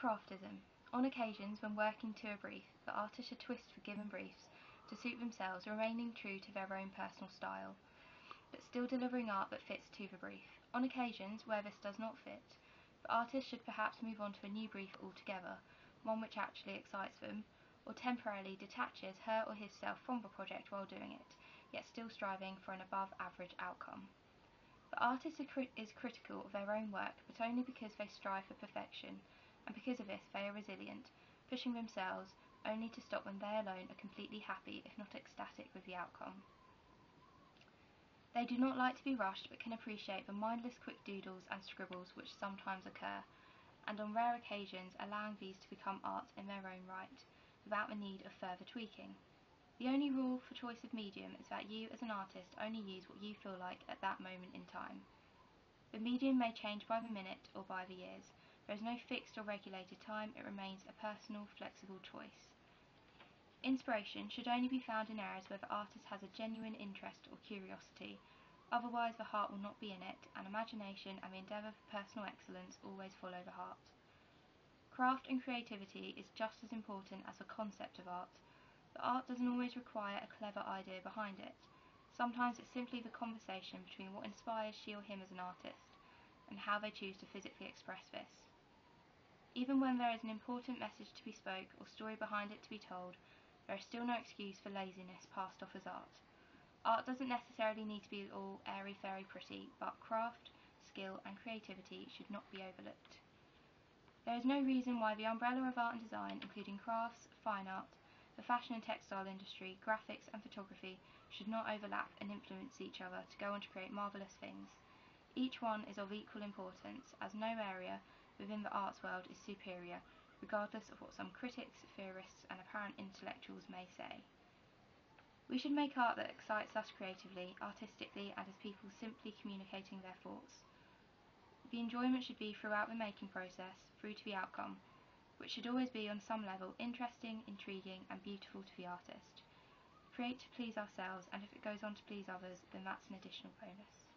Craftism. On occasions when working to a brief, the artist should twist for given briefs to suit themselves, remaining true to their own personal style, but still delivering art that fits to the brief. On occasions where this does not fit, the artist should perhaps move on to a new brief altogether, one which actually excites them, or temporarily detaches her or himself from the project while doing it, yet still striving for an above average outcome. The artist is critical of their own work, but only because they strive for perfection, and because of this they are resilient, pushing themselves only to stop when they alone are completely happy, if not ecstatic, with the outcome. They do not like to be rushed, but can appreciate the mindless quick doodles and scribbles which sometimes occur, and on rare occasions allowing these to become art in their own right, without the need of further tweaking. The only rule for choice of medium is that you, as an artist, only use what you feel like at that moment in time. The medium may change by the minute or by the years. There is no fixed or regulated time, it remains a personal, flexible choice. Inspiration should only be found in areas where the artist has a genuine interest or curiosity, otherwise the heart will not be in it, and imagination and the endeavour for personal excellence always follow the heart. Craft and creativity is just as important as the concept of art, The art doesn't always require a clever idea behind it. Sometimes it's simply the conversation between what inspires she or him as an artist and how they choose to physically express this. Even when there is an important message to be spoke or story behind it to be told, there is still no excuse for laziness passed off as art. Art doesn't necessarily need to be all airy fairy pretty, but craft, skill and creativity should not be overlooked. There is no reason why the umbrella of art and design, including crafts, fine art, the fashion and textile industry, graphics and photography should not overlap and influence each other to go on to create marvellous things. Each one is of equal importance, as no area within the arts world is superior, regardless of what some critics, theorists and apparent intellectuals may say. We should make art that excites us creatively, artistically and as people simply communicating their thoughts. The enjoyment should be throughout the making process, through to the outcome, which should always be on some level interesting, intriguing and beautiful to the artist. Create to please ourselves and if it goes on to please others then that's an additional bonus.